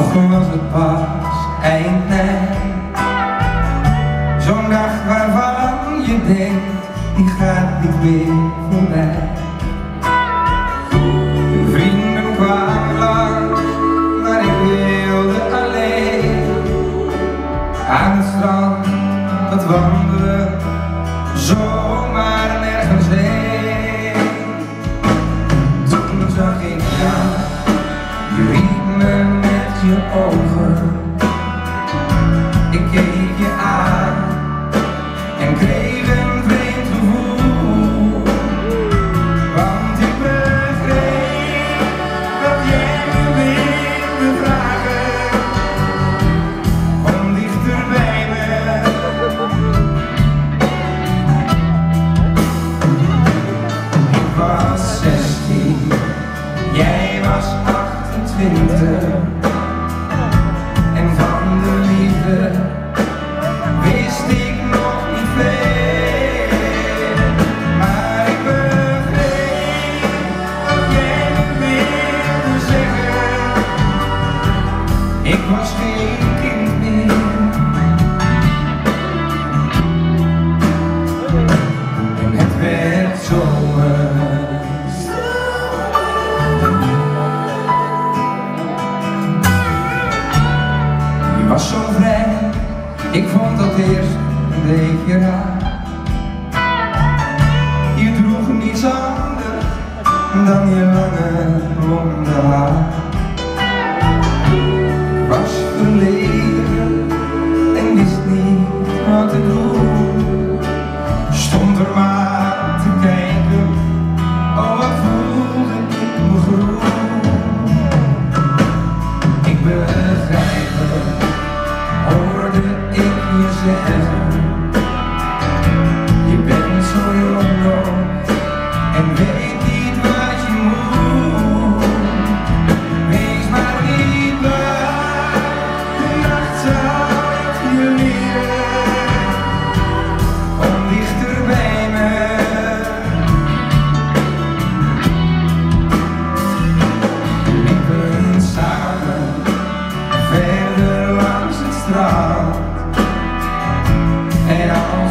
ochtend het pas eind mei. Zo'n dag waarvan je denkt, die gaat niet meer voorbij. Vrienden kwamen langs, maar ik wilde alleen aan het strand, dat was. over Ik vond dat eerst een beetje raar. Je droeg niets anders dan je lange blonde haar. hand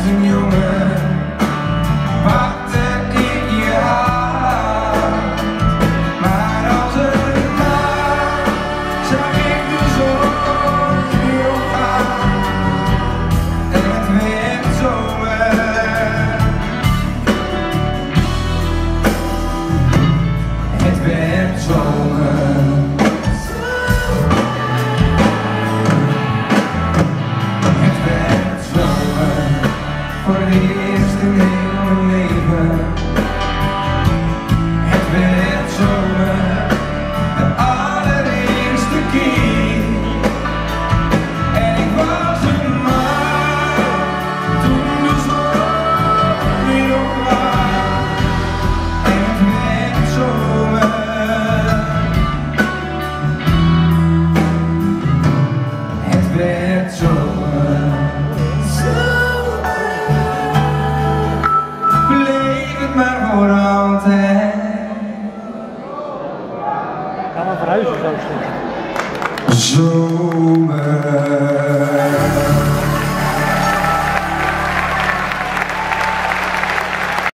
in your mouth. to make a labor Kan maar zo